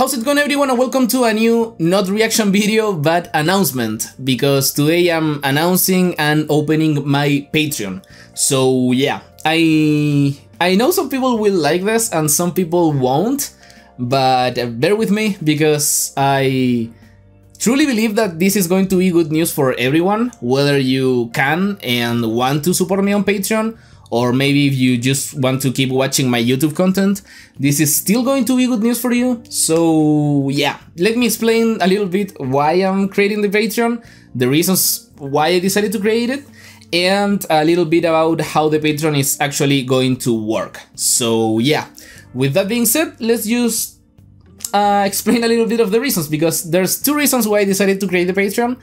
How's it going everyone and welcome to a new, not reaction video, but announcement, because today I'm announcing and opening my Patreon. So yeah, I I know some people will like this and some people won't, but bear with me because I truly believe that this is going to be good news for everyone, whether you can and want to support me on Patreon or maybe if you just want to keep watching my YouTube content, this is still going to be good news for you. So yeah, let me explain a little bit why I'm creating the Patreon, the reasons why I decided to create it, and a little bit about how the Patreon is actually going to work. So yeah, with that being said, let's just uh, explain a little bit of the reasons because there's two reasons why I decided to create the Patreon.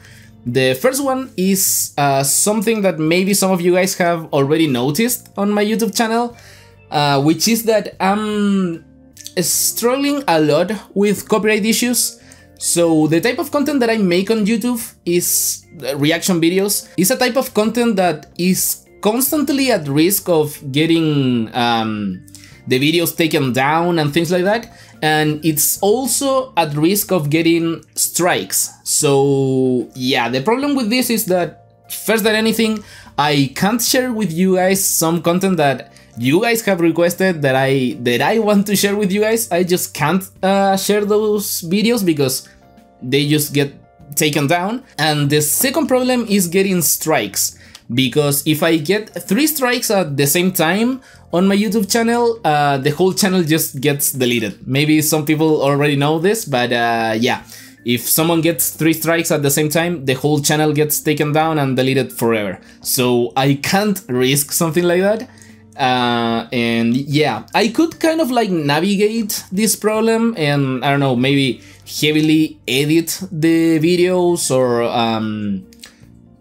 The first one is uh, something that maybe some of you guys have already noticed on my YouTube channel, uh, which is that I'm struggling a lot with copyright issues. So the type of content that I make on YouTube is uh, reaction videos. Is a type of content that is constantly at risk of getting um, the videos taken down and things like that and it's also at risk of getting strikes. So yeah, the problem with this is that first than anything, I can't share with you guys some content that you guys have requested that I that I want to share with you guys. I just can't uh, share those videos because they just get taken down. And the second problem is getting strikes because if I get three strikes at the same time on my YouTube channel, uh, the whole channel just gets deleted. Maybe some people already know this, but uh, yeah. If someone gets three strikes at the same time, the whole channel gets taken down and deleted forever. So I can't risk something like that. Uh, and yeah, I could kind of like navigate this problem and I don't know, maybe heavily edit the videos or um,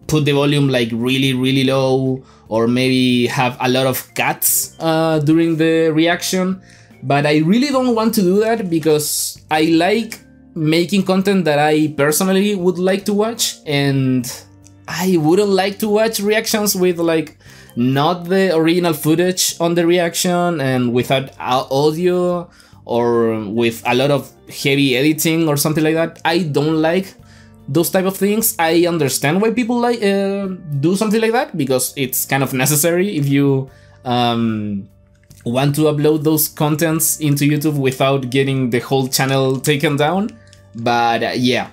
put the volume like really, really low, or maybe have a lot of cuts uh, during the reaction. But I really don't want to do that because I like making content that I personally would like to watch, and I wouldn't like to watch reactions with like not the original footage on the reaction and without audio or with a lot of heavy editing or something like that. I don't like those type of things. I understand why people like uh, do something like that because it's kind of necessary if you um, want to upload those contents into YouTube without getting the whole channel taken down. But uh, yeah,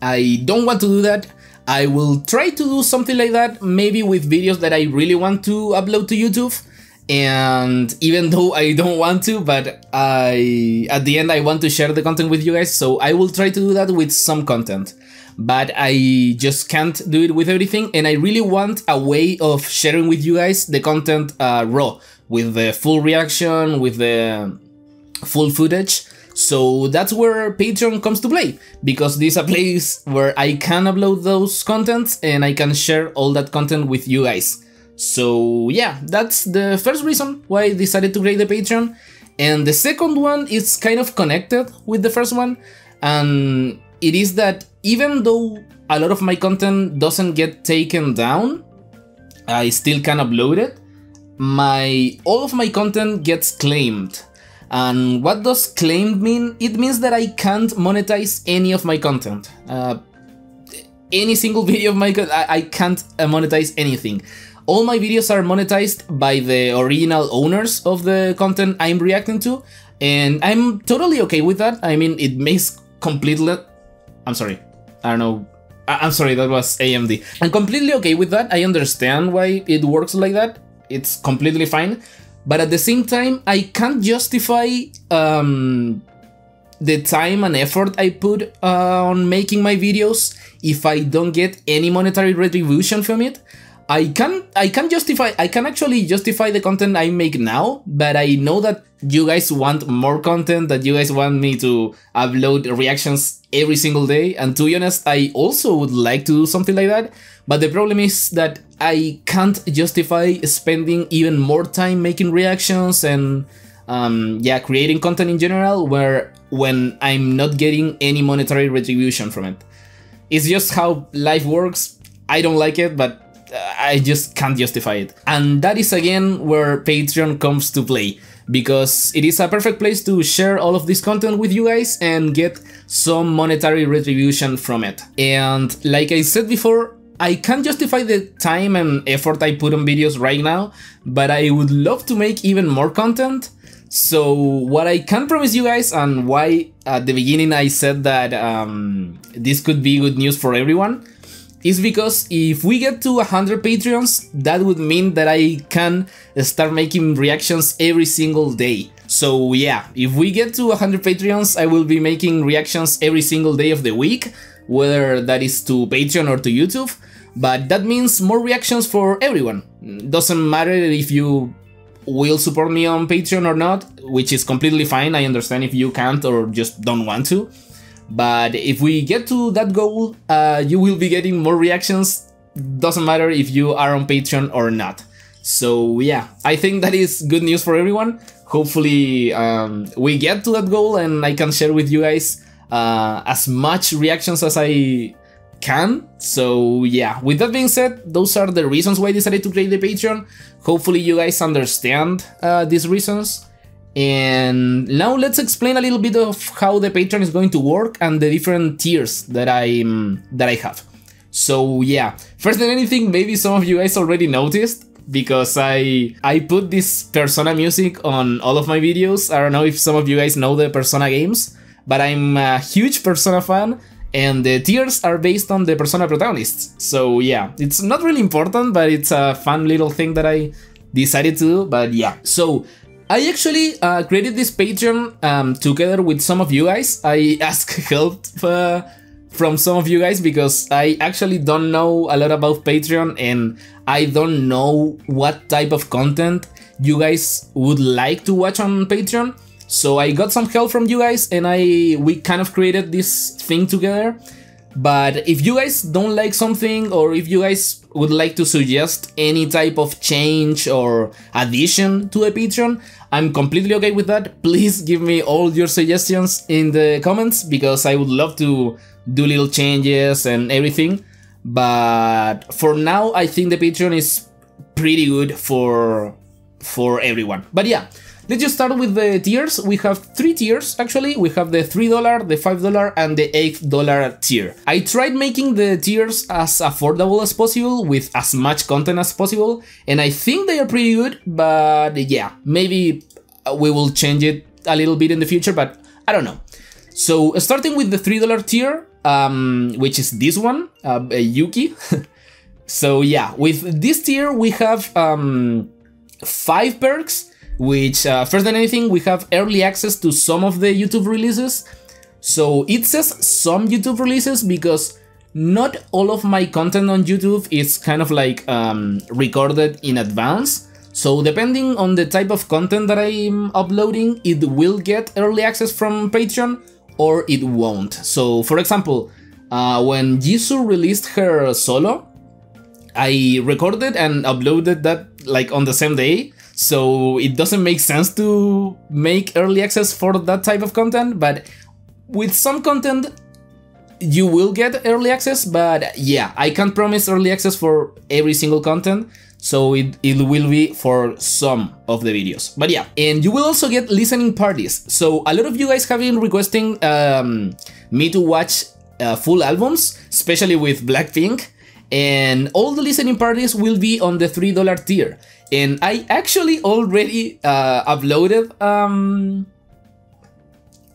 I don't want to do that. I will try to do something like that, maybe with videos that I really want to upload to YouTube. And even though I don't want to, but I at the end I want to share the content with you guys, so I will try to do that with some content but I just can't do it with everything. And I really want a way of sharing with you guys the content uh, raw, with the full reaction, with the full footage. So that's where Patreon comes to play, because this is a place where I can upload those contents and I can share all that content with you guys. So yeah, that's the first reason why I decided to create the Patreon. And the second one is kind of connected with the first one, and it is that even though a lot of my content doesn't get taken down, I still can upload it. My all of my content gets claimed. And what does claimed mean? It means that I can't monetize any of my content. Uh, any single video of my I, I can't uh, monetize anything. All my videos are monetized by the original owners of the content I'm reacting to, and I'm totally okay with that. I mean, it makes completely. I'm sorry. I don't know. I I'm sorry, that was AMD. I'm completely okay with that. I understand why it works like that. It's completely fine. But at the same time, I can't justify um, the time and effort I put uh, on making my videos if I don't get any monetary retribution from it. I can I can justify I can actually justify the content I make now, but I know that you guys want more content, that you guys want me to upload reactions every single day, and to be honest, I also would like to do something like that, but the problem is that I can't justify spending even more time making reactions and um, yeah, creating content in general where when I'm not getting any monetary retribution from it. It's just how life works. I don't like it, but I just can't justify it. And that is again where Patreon comes to play. because it is a perfect place to share all of this content with you guys and get some monetary retribution from it. And like I said before, I can't justify the time and effort I put on videos right now, but I would love to make even more content. So what I can promise you guys and why at the beginning I said that um, this could be good news for everyone is because if we get to 100 Patreons, that would mean that I can start making reactions every single day. So yeah, if we get to 100 Patreons, I will be making reactions every single day of the week, whether that is to Patreon or to YouTube, but that means more reactions for everyone. Doesn't matter if you will support me on Patreon or not, which is completely fine, I understand if you can't or just don't want to. But if we get to that goal, uh, you will be getting more reactions. Doesn't matter if you are on Patreon or not. So yeah, I think that is good news for everyone. Hopefully um, we get to that goal and I can share with you guys uh, as much reactions as I can. So yeah, with that being said, those are the reasons why I decided to create the Patreon. Hopefully you guys understand uh, these reasons. And now let's explain a little bit of how the Patreon is going to work and the different tiers that I mm, that I have. So yeah, first than anything, maybe some of you guys already noticed because I I put this Persona music on all of my videos. I don't know if some of you guys know the Persona games, but I'm a huge Persona fan and the tiers are based on the Persona protagonists. So yeah, it's not really important, but it's a fun little thing that I decided to do, but yeah. So I actually uh, created this Patreon um, together with some of you guys. I asked help uh, from some of you guys because I actually don't know a lot about Patreon and I don't know what type of content you guys would like to watch on Patreon. So I got some help from you guys and I we kind of created this thing together. But if you guys don't like something or if you guys would like to suggest any type of change or addition to a Patreon, I'm completely okay with that. Please give me all your suggestions in the comments because I would love to do little changes and everything. But for now, I think the Patreon is pretty good for for everyone. But yeah, Let's just start with the tiers. We have three tiers actually. We have the $3, the $5 and the $8 tier. I tried making the tiers as affordable as possible with as much content as possible and I think they are pretty good, but yeah, maybe we will change it a little bit in the future, but I don't know. So starting with the $3 tier, um, which is this one, uh, Yuki. so yeah, with this tier we have um, five perks which uh, first than anything we have early access to some of the YouTube releases. So it says some YouTube releases because not all of my content on YouTube is kind of like um, recorded in advance. So depending on the type of content that I'm uploading, it will get early access from Patreon or it won't. So for example, uh, when Jisoo released her solo, I recorded and uploaded that like on the same day so it doesn't make sense to make early access for that type of content, but with some content you will get early access, but yeah, I can't promise early access for every single content. So it, it will be for some of the videos. But yeah, and you will also get listening parties. So a lot of you guys have been requesting um, me to watch uh, full albums, especially with Blackpink. And all the listening parties will be on the $3 tier. And I actually already uh, uploaded um,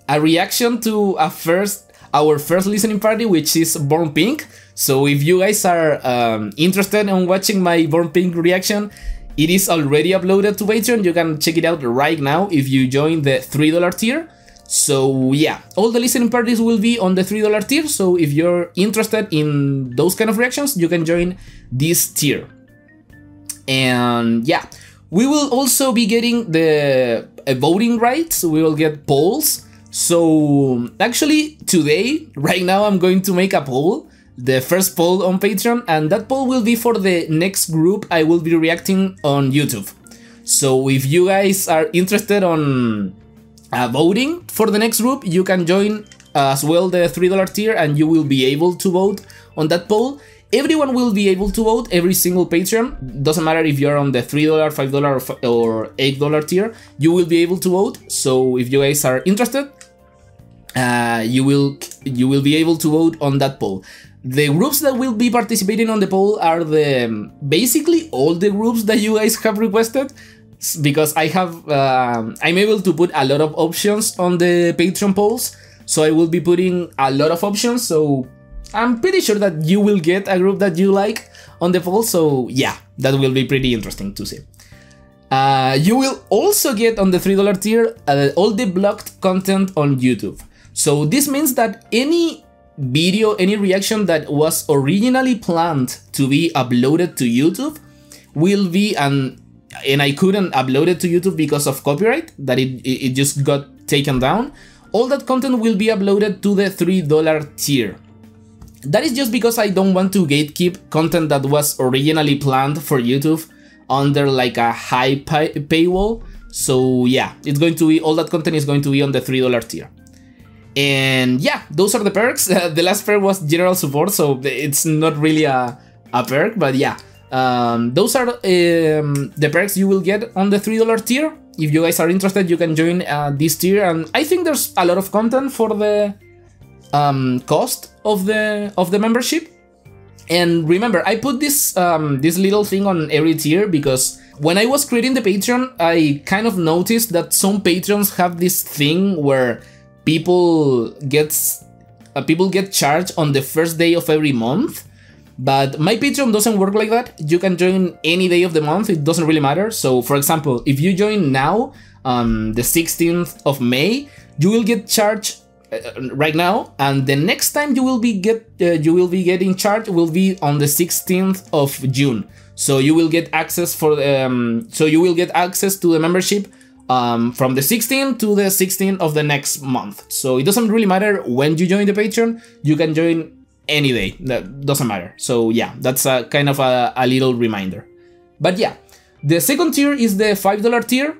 a reaction to a first our first listening party, which is Born Pink. So if you guys are um, interested in watching my Born Pink reaction, it is already uploaded to Patreon. You can check it out right now if you join the $3 tier. So yeah, all the listening parties will be on the $3 tier. So if you're interested in those kind of reactions, you can join this tier. And yeah, we will also be getting the uh, voting rights. We will get polls. So actually today, right now, I'm going to make a poll, the first poll on Patreon, and that poll will be for the next group I will be reacting on YouTube. So if you guys are interested on uh, voting for the next group, you can join as well the $3 tier and you will be able to vote on that poll. Everyone will be able to vote, every single Patreon. Doesn't matter if you're on the $3, $5, or $8 tier, you will be able to vote. So if you guys are interested, uh, you will you will be able to vote on that poll. The groups that will be participating on the poll are the um, basically all the groups that you guys have requested because I have uh, I'm able to put a lot of options on the Patreon polls so I will be putting a lot of options so I'm pretty sure that you will get a group that you like on the poll so yeah that will be pretty interesting to see. Uh, you will also get on the $3 tier uh, all the blocked content on YouTube. So this means that any video, any reaction that was originally planned to be uploaded to YouTube will be and and I couldn't upload it to YouTube because of copyright that it it just got taken down. All that content will be uploaded to the $3 tier. That is just because I don't want to gatekeep content that was originally planned for YouTube under like a high pay paywall. So yeah, it's going to be all that content is going to be on the $3 tier. And yeah, those are the perks. Uh, the last perk was general support, so it's not really a, a perk, but yeah. Um, those are um, the perks you will get on the $3 tier. If you guys are interested, you can join uh, this tier, and I think there's a lot of content for the um, cost of the of the membership. And remember, I put this um, this little thing on every tier because when I was creating the Patreon, I kind of noticed that some patrons have this thing where people gets uh, people get charged on the first day of every month but my Patreon doesn't work like that. You can join any day of the month, it doesn't really matter. So for example, if you join now, um, the 16th of May, you will get charged right now, and the next time you will be get uh, you will be getting charged will be on the 16th of June. So you will get access for um, so you will get access to the membership um, from the 16th to the 16th of the next month. So it doesn't really matter when you join the Patreon, you can join any day, that doesn't matter. So yeah, that's a kind of a, a little reminder. But yeah, the second tier is the $5 tier.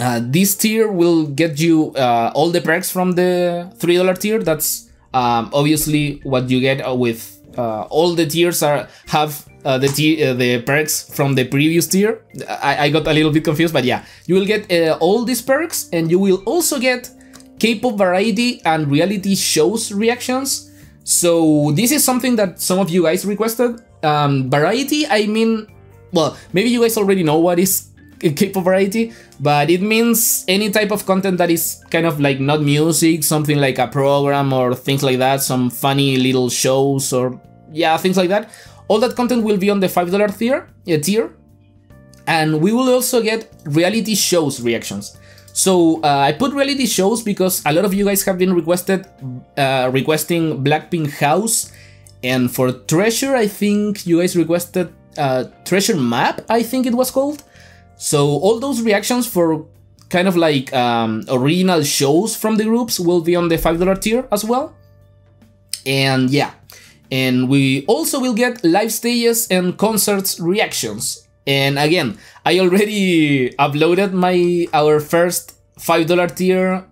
Uh, this tier will get you uh, all the perks from the $3 tier. That's um, obviously what you get with uh, all the tiers are have uh, the uh, the perks from the previous tier. I, I, got a little bit confused, but yeah, you will get uh, all these perks, and you will also get K-pop variety and reality shows reactions. So this is something that some of you guys requested. Um, variety, I mean, well, maybe you guys already know what is K-pop variety, but it means any type of content that is kind of like not music, something like a program or things like that, some funny little shows or yeah, things like that. All that content will be on the $5 tier, uh, tier. And we will also get reality shows reactions. So uh, I put reality shows because a lot of you guys have been requested uh, requesting Blackpink House, and for Treasure I think you guys requested uh, Treasure Map I think it was called. So all those reactions for kind of like um, original shows from the groups will be on the $5 tier as well. And yeah, and we also will get live stages and concerts reactions. And again, I already uploaded my our first $5 tier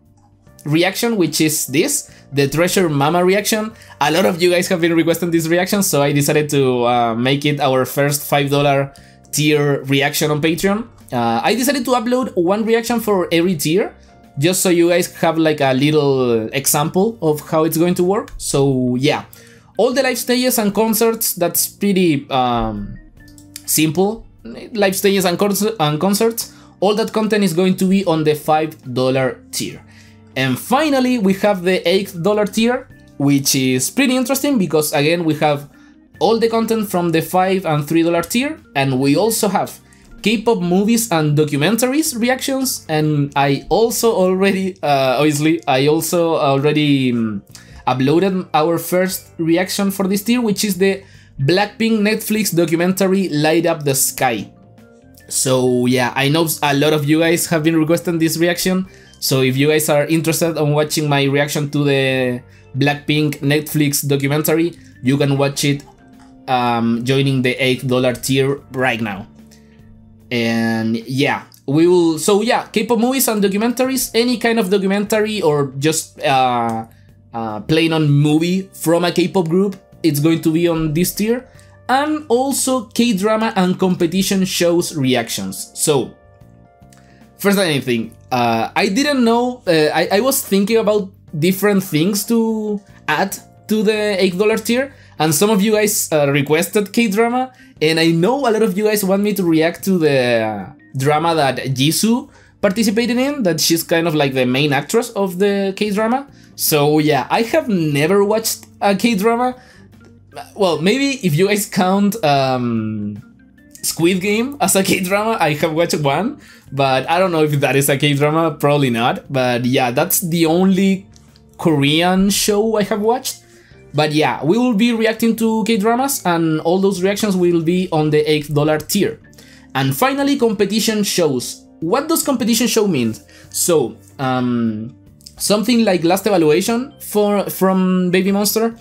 reaction, which is this, the Treasure Mama reaction. A lot of you guys have been requesting this reaction, so I decided to uh, make it our first $5 tier reaction on Patreon. Uh, I decided to upload one reaction for every tier, just so you guys have like a little example of how it's going to work. So yeah, all the live stages and concerts, that's pretty um, simple. Live stages and, and concerts, all that content is going to be on the $5 tier. And finally, we have the $8 tier, which is pretty interesting because again, we have all the content from the 5 and $3 tier, and we also have K-pop movies and documentaries reactions, and I also already, uh, obviously, I also already um, uploaded our first reaction for this tier, which is the Blackpink Netflix documentary Light Up the Sky. So yeah, I know a lot of you guys have been requesting this reaction, so if you guys are interested on watching my reaction to the Blackpink Netflix documentary, you can watch it um, joining the $8 tier right now. And yeah, we will, so yeah, K-pop movies and documentaries, any kind of documentary or just uh, uh, playing on movie from a K-pop group, it's going to be on this tier, and also K-drama and competition shows reactions. So, first anything, uh, I didn't know, uh, I, I was thinking about different things to add to the $8 tier, and some of you guys uh, requested K-drama, and I know a lot of you guys want me to react to the drama that Jisoo participated in, that she's kind of like the main actress of the K-drama. So yeah, I have never watched a K-drama. Well, maybe if you guys count um, Squid Game as a K-drama, I have watched one, but I don't know if that is a K-drama, probably not. But yeah, that's the only Korean show I have watched. But yeah, we will be reacting to K-dramas and all those reactions will be on the $8 tier. And finally, competition shows. What does competition show mean? So, um, something like last evaluation for from Baby Monster.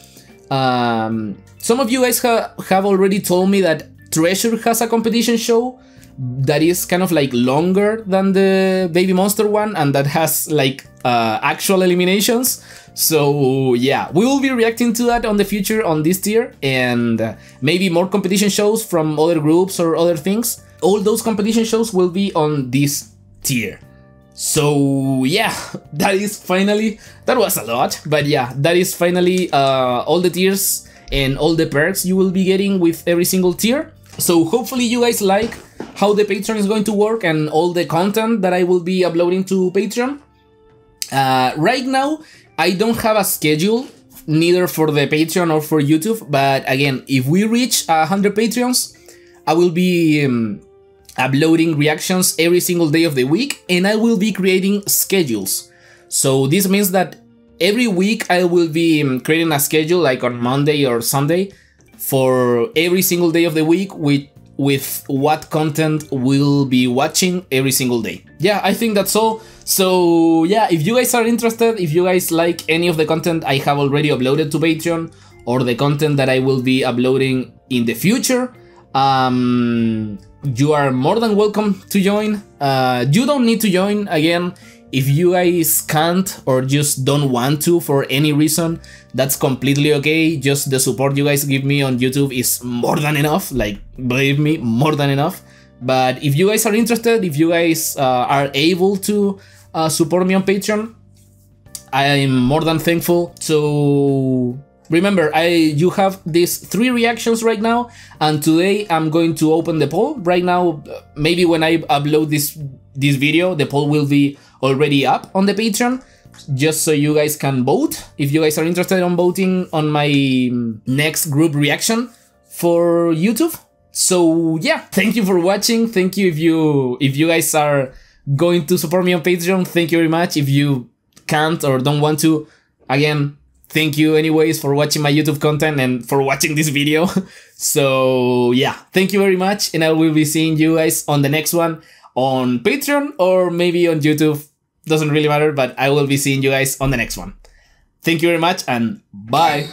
Um, some of you guys ha have already told me that Treasure has a competition show that is kind of like longer than the Baby Monster one and that has like uh, actual eliminations. So yeah, we will be reacting to that on the future on this tier and maybe more competition shows from other groups or other things. All those competition shows will be on this tier. So yeah, that is finally, that was a lot, but yeah, that is finally uh, all the tiers and all the perks you will be getting with every single tier. So hopefully you guys like how the Patreon is going to work and all the content that I will be uploading to Patreon. Uh, right now, I don't have a schedule, neither for the Patreon or for YouTube, but again, if we reach 100 Patreons, I will be um, uploading reactions every single day of the week, and I will be creating schedules. So this means that every week I will be um, creating a schedule, like on Monday or Sunday, for every single day of the week with with what content we'll be watching every single day. Yeah, I think that's all. So yeah, if you guys are interested, if you guys like any of the content I have already uploaded to Patreon or the content that I will be uploading in the future, um, you are more than welcome to join. Uh, you don't need to join again if you guys can't or just don't want to for any reason, that's completely okay. Just the support you guys give me on YouTube is more than enough. Like, believe me, more than enough. But if you guys are interested, if you guys uh, are able to uh, support me on Patreon, I am more than thankful. So remember, I you have these three reactions right now, and today I'm going to open the poll. Right now, maybe when I upload this this video, the poll will be already up on the Patreon just so you guys can vote if you guys are interested on voting on my next group reaction for YouTube. So yeah, thank you for watching. Thank you if you if you guys are going to support me on Patreon. Thank you very much. If you can't or don't want to, again, thank you anyways for watching my YouTube content and for watching this video. so yeah, thank you very much and I will be seeing you guys on the next one on Patreon or maybe on YouTube. Doesn't really matter, but I will be seeing you guys on the next one. Thank you very much and bye.